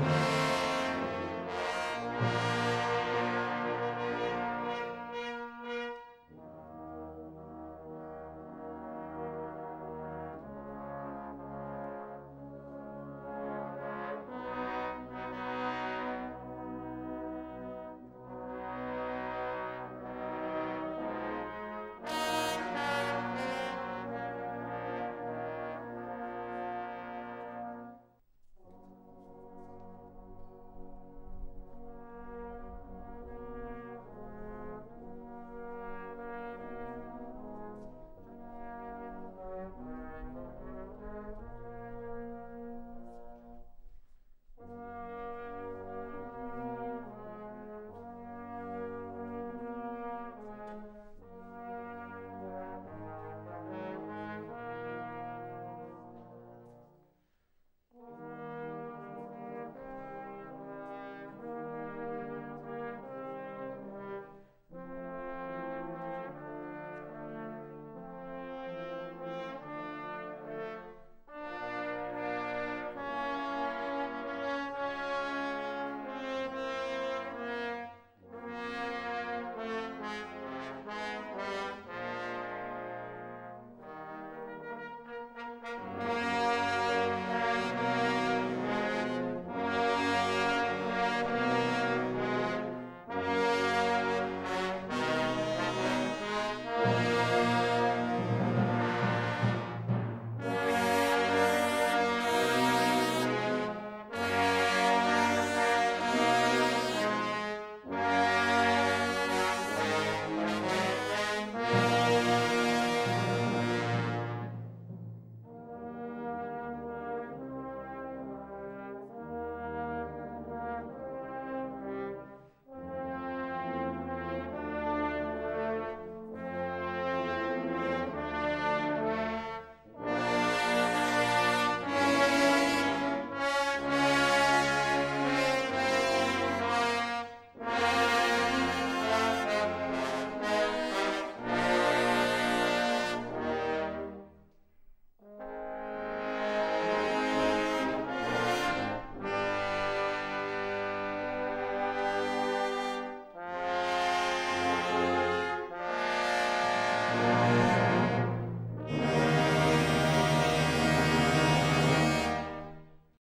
Bye.